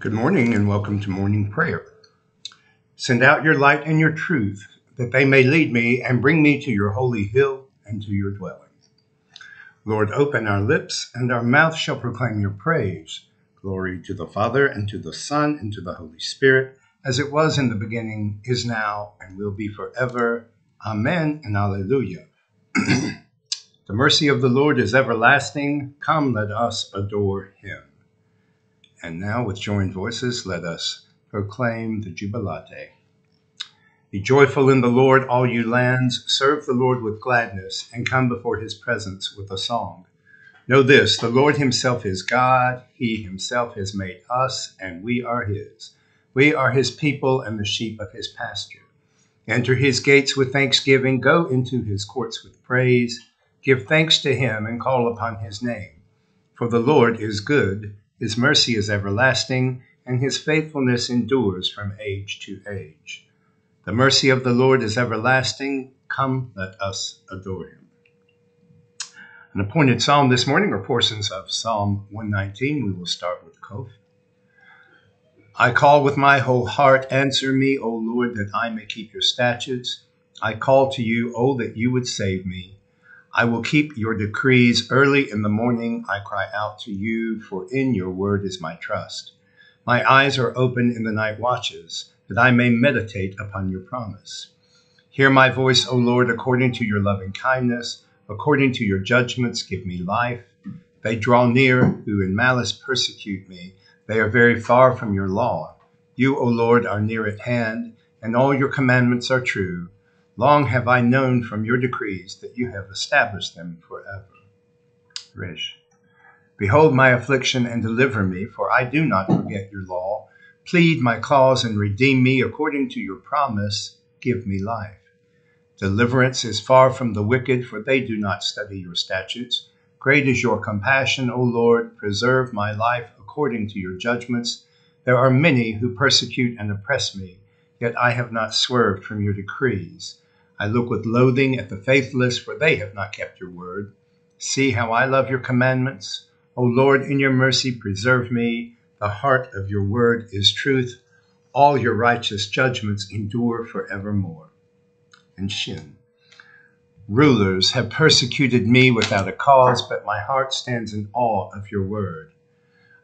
Good morning and welcome to morning prayer. Send out your light and your truth, that they may lead me and bring me to your holy hill and to your dwelling. Lord, open our lips, and our mouth shall proclaim your praise. Glory to the Father, and to the Son, and to the Holy Spirit, as it was in the beginning, is now, and will be forever. Amen and Alleluia. the mercy of the Lord is everlasting. Come, let us adore him. And now, with joined voices, let us proclaim the Jubilate. Be joyful in the Lord, all you lands. Serve the Lord with gladness, and come before his presence with a song. Know this the Lord himself is God. He himself has made us, and we are his. We are his people and the sheep of his pasture. Enter his gates with thanksgiving, go into his courts with praise. Give thanks to him and call upon his name. For the Lord is good his mercy is everlasting, and his faithfulness endures from age to age. The mercy of the Lord is everlasting. Come, let us adore him. An appointed psalm this morning are portions of Psalm 119. We will start with Kof. I call with my whole heart, answer me, O Lord, that I may keep your statutes. I call to you, O that you would save me. I will keep your decrees. Early in the morning I cry out to you, for in your word is my trust. My eyes are open in the night watches, that I may meditate upon your promise. Hear my voice, O Lord, according to your loving kindness, according to your judgments, give me life. They draw near who in malice persecute me. They are very far from your law. You, O Lord, are near at hand, and all your commandments are true. Long have I known from your decrees that you have established them forever. Rish. Behold my affliction and deliver me, for I do not forget your law. Plead my cause and redeem me according to your promise. Give me life. Deliverance is far from the wicked, for they do not study your statutes. Great is your compassion, O Lord. Preserve my life according to your judgments. There are many who persecute and oppress me, yet I have not swerved from your decrees. I look with loathing at the faithless, for they have not kept your word. See how I love your commandments. O Lord, in your mercy, preserve me. The heart of your word is truth. All your righteous judgments endure forevermore. And Shin. Rulers have persecuted me without a cause, but my heart stands in awe of your word.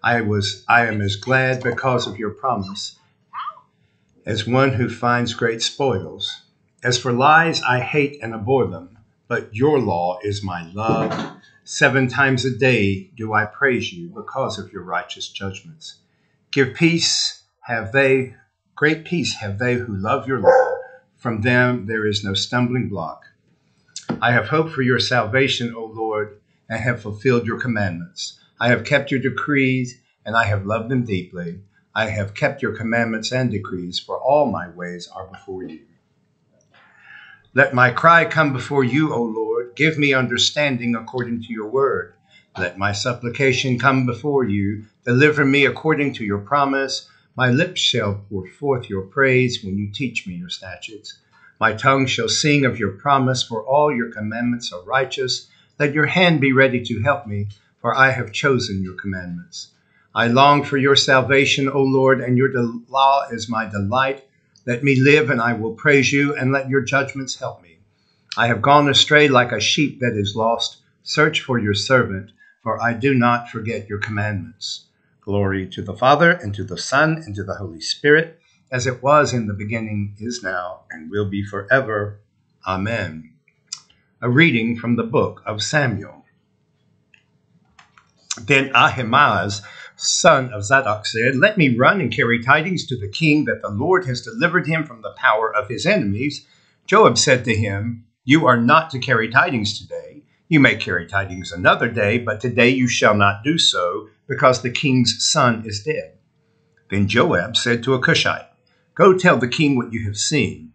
I was I am as glad because of your promise as one who finds great spoils. As for lies, I hate and abhor them, but your law is my love. Seven times a day do I praise you because of your righteous judgments. Give peace, have they, great peace have they who love your law. From them there is no stumbling block. I have hoped for your salvation, O Lord, and have fulfilled your commandments. I have kept your decrees, and I have loved them deeply. I have kept your commandments and decrees, for all my ways are before you. Let my cry come before you, O Lord. Give me understanding according to your word. Let my supplication come before you. Deliver me according to your promise. My lips shall pour forth your praise when you teach me your statutes. My tongue shall sing of your promise, for all your commandments are righteous. Let your hand be ready to help me, for I have chosen your commandments. I long for your salvation, O Lord, and your law is my delight. Let me live, and I will praise you, and let your judgments help me. I have gone astray like a sheep that is lost. Search for your servant, for I do not forget your commandments. Glory to the Father, and to the Son, and to the Holy Spirit, as it was in the beginning, is now, and will be forever. Amen. A reading from the book of Samuel. Then Ahimaaz son of Zadok, said, Let me run and carry tidings to the king that the Lord has delivered him from the power of his enemies. Joab said to him, You are not to carry tidings today. You may carry tidings another day, but today you shall not do so, because the king's son is dead. Then Joab said to a Cushite, Go tell the king what you have seen.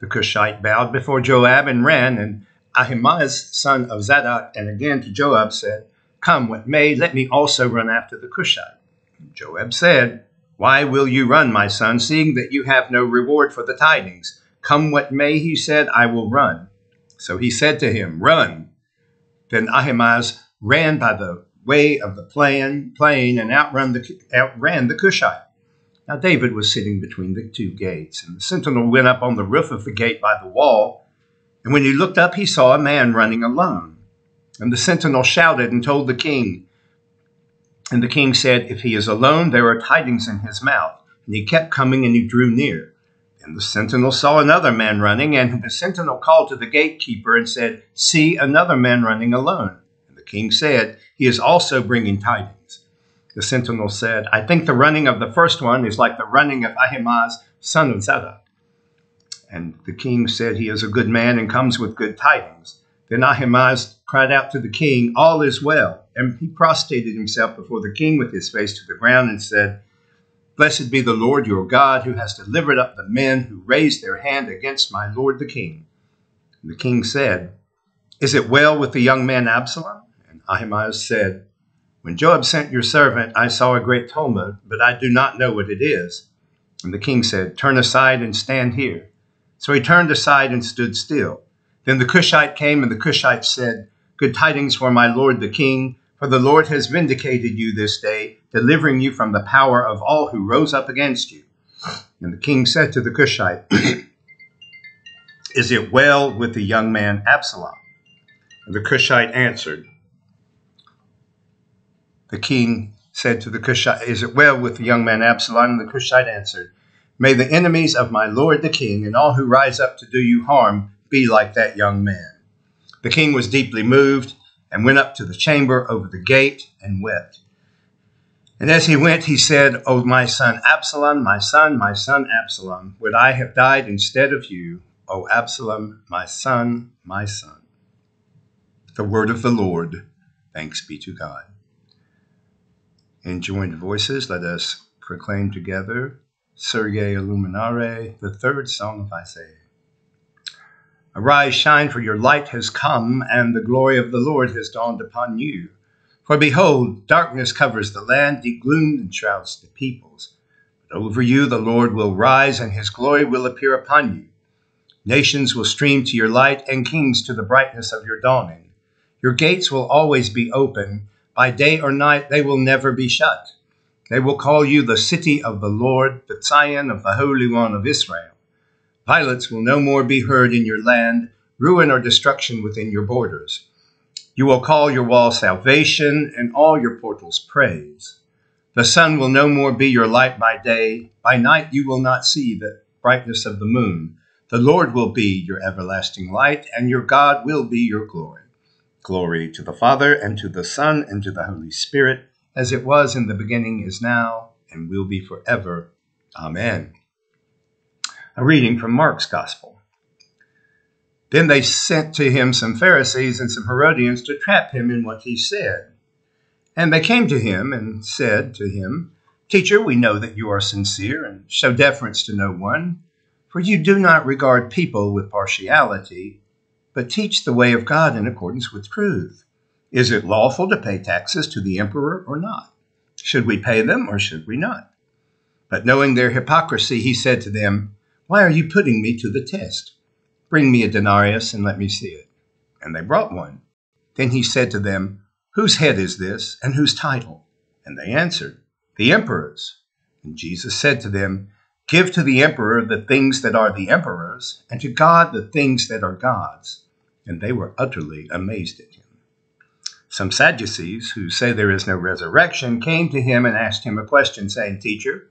The Cushite bowed before Joab and ran, and Ahimaaz, son of Zadok, and again to Joab said, Come what may, let me also run after the Cushite. Joab said, Why will you run, my son, seeing that you have no reward for the tidings? Come what may, he said, I will run. So he said to him, Run. Then Ahimaaz ran by the way of the plain, plain and outrun the, outran the Cushite. Now David was sitting between the two gates, and the sentinel went up on the roof of the gate by the wall. And when he looked up, he saw a man running alone. And the sentinel shouted and told the king. And the king said, If he is alone, there are tidings in his mouth. And he kept coming and he drew near. And the sentinel saw another man running, and the sentinel called to the gatekeeper and said, See another man running alone. And the king said, He is also bringing tidings. The sentinel said, I think the running of the first one is like the running of Ahimaaz, son of Zadok. And the king said, He is a good man and comes with good tidings. Then Ahimaaz cried out to the king, All is well. And he prostrated himself before the king with his face to the ground and said, Blessed be the Lord your God, who has delivered up the men who raised their hand against my lord the king. And the king said, Is it well with the young man Absalom? And Ahimaaz said, when Joab sent your servant, I saw a great tumult, but I do not know what it is. And the king said, Turn aside and stand here. So he turned aside and stood still. Then the Cushite came, and the Cushite said, Good tidings for my lord the king, for the Lord has vindicated you this day, delivering you from the power of all who rose up against you. And the king said to the Cushite, Is it well with the young man Absalom? And the Cushite answered, the king said to the Cushite, Is it well with the young man Absalom? And the Cushite answered, May the enemies of my lord the king and all who rise up to do you harm be like that young man. The king was deeply moved and went up to the chamber over the gate and wept. And as he went, he said, O my son Absalom, my son, my son Absalom, would I have died instead of you, O Absalom, my son, my son. The word of the Lord. Thanks be to God. In joined voices, let us proclaim together Surge Illuminare, the third song of Isaiah. Arise, shine, for your light has come, and the glory of the Lord has dawned upon you. For behold, darkness covers the land, deep gloom enshrouds the peoples. But over you the Lord will rise, and his glory will appear upon you. Nations will stream to your light, and kings to the brightness of your dawning. Your gates will always be open by day or night, they will never be shut. They will call you the city of the Lord, the Zion of the Holy One of Israel. Violence will no more be heard in your land, ruin or destruction within your borders. You will call your wall salvation and all your portals praise. The sun will no more be your light by day. By night you will not see the brightness of the moon. The Lord will be your everlasting light, and your God will be your glory. Glory to the Father, and to the Son, and to the Holy Spirit, as it was in the beginning, is now, and will be forever. Amen. A reading from Mark's Gospel. Then they sent to him some Pharisees and some Herodians to trap him in what he said. And they came to him and said to him, Teacher, we know that you are sincere and show deference to no one, for you do not regard people with partiality but teach the way of God in accordance with truth. Is it lawful to pay taxes to the emperor or not? Should we pay them or should we not? But knowing their hypocrisy, he said to them, Why are you putting me to the test? Bring me a denarius and let me see it. And they brought one. Then he said to them, Whose head is this, and whose title? And they answered, The emperor's. And Jesus said to them, Give to the emperor the things that are the emperor's, and to God the things that are God's. And they were utterly amazed at him. Some Sadducees, who say there is no resurrection, came to him and asked him a question, saying, Teacher,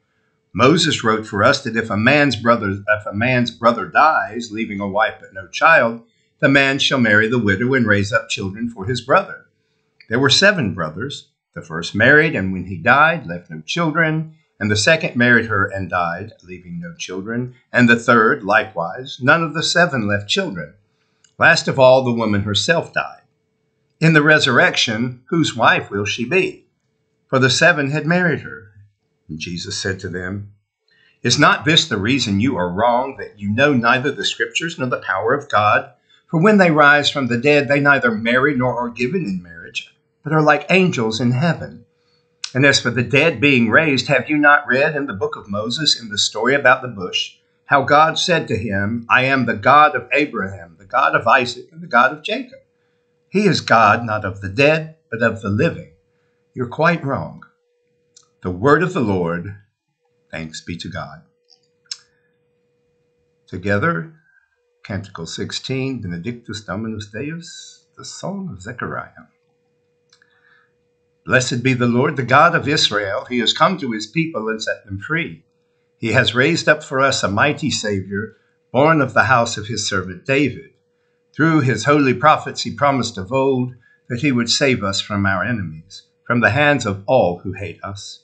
Moses wrote for us that if a man's brother if a man's brother dies, leaving a wife but no child, the man shall marry the widow and raise up children for his brother. There were seven brothers. The first married, and when he died, left no children. And the second married her and died, leaving no children. And the third, likewise, none of the seven left children. Last of all, the woman herself died. In the resurrection, whose wife will she be? For the seven had married her. And Jesus said to them, Is not this the reason you are wrong, that you know neither the Scriptures nor the power of God? For when they rise from the dead, they neither marry nor are given in marriage, but are like angels in heaven. And as for the dead being raised, have you not read in the book of Moses, in the story about the bush, how God said to him, I am the God of Abraham, the God of Isaac, and the God of Jacob? He is God not of the dead, but of the living. You're quite wrong. The word of the Lord. Thanks be to God. Together, Canticle 16, Benedictus Dominus Deus, the Psalm of Zechariah. Blessed be the Lord, the God of Israel. He has come to his people and set them free. He has raised up for us a mighty Savior, born of the house of his servant David. Through his holy prophets, he promised of old that he would save us from our enemies, from the hands of all who hate us.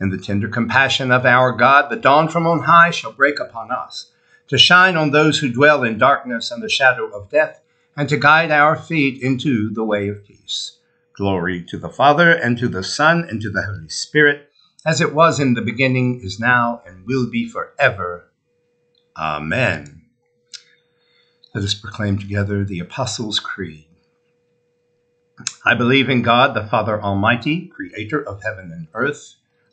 In the tender compassion of our God, the dawn from on high shall break upon us, to shine on those who dwell in darkness and the shadow of death, and to guide our feet into the way of peace. Glory to the Father, and to the Son, and to the Holy Spirit, as it was in the beginning, is now, and will be forever. Amen. Let us proclaim together the Apostles' Creed. I believe in God, the Father Almighty, creator of heaven and earth.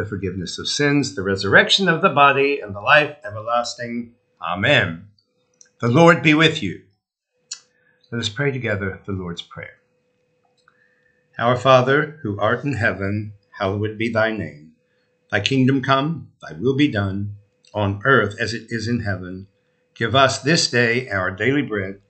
the forgiveness of sins, the resurrection of the body, and the life everlasting. Amen. The Lord be with you. Let us pray together the Lord's Prayer. Our Father, who art in heaven, hallowed be thy name. Thy kingdom come, thy will be done, on earth as it is in heaven. Give us this day our daily bread,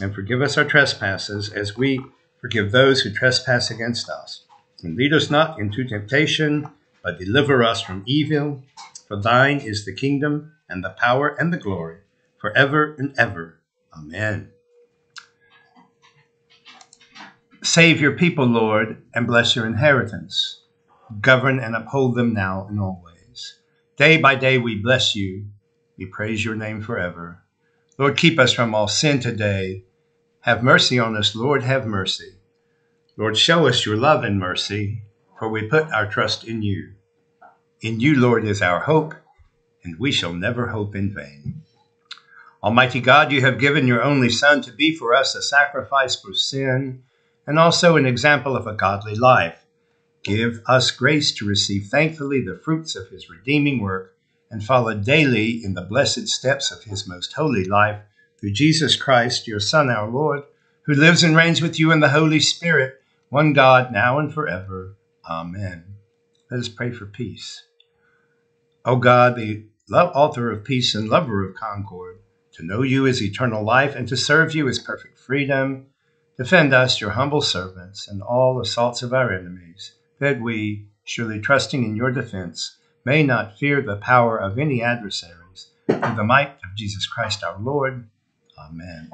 and forgive us our trespasses as we forgive those who trespass against us. And lead us not into temptation, but deliver us from evil. For thine is the kingdom, and the power, and the glory, forever and ever. Amen. Save your people, Lord, and bless your inheritance govern and uphold them now and always. Day by day we bless you. We praise your name forever. Lord, keep us from all sin today. Have mercy on us, Lord, have mercy. Lord, show us your love and mercy, for we put our trust in you. In you, Lord, is our hope, and we shall never hope in vain. Almighty God, you have given your only Son to be for us a sacrifice for sin and also an example of a godly life. Give us grace to receive thankfully the fruits of his redeeming work and follow daily in the blessed steps of his most holy life through Jesus Christ, your Son, our Lord, who lives and reigns with you in the Holy Spirit, one God, now and forever. Amen. Let us pray for peace. O God, the author of peace and lover of concord, to know you is eternal life and to serve you is perfect freedom. Defend us, your humble servants, and all assaults of our enemies that we, surely trusting in your defense, may not fear the power of any adversaries, through the might of Jesus Christ our Lord. Amen.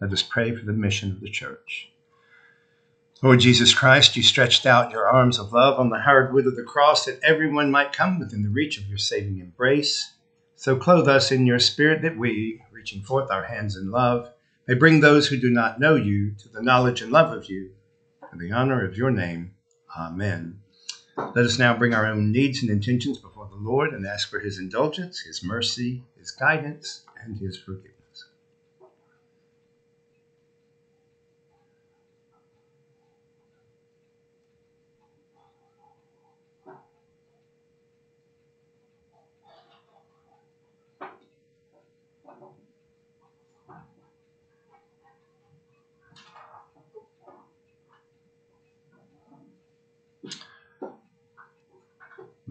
Let us pray for the mission of the church. Lord Jesus Christ, you stretched out your arms of love on the hard wood of the cross that everyone might come within the reach of your saving embrace. So clothe us in your spirit that we, reaching forth our hands in love, may bring those who do not know you to the knowledge and love of you, and the honor of your name. Amen. Let us now bring our own needs and intentions before the Lord and ask for his indulgence, his mercy, his guidance, and his forgiveness.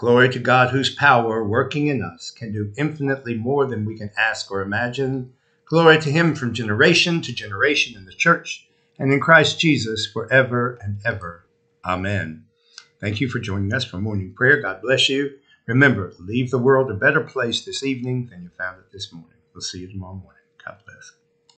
Glory to God, whose power, working in us, can do infinitely more than we can ask or imagine. Glory to him from generation to generation in the church and in Christ Jesus forever and ever. Amen. Thank you for joining us for morning prayer. God bless you. Remember, leave the world a better place this evening than you found it this morning. We'll see you tomorrow morning. God bless.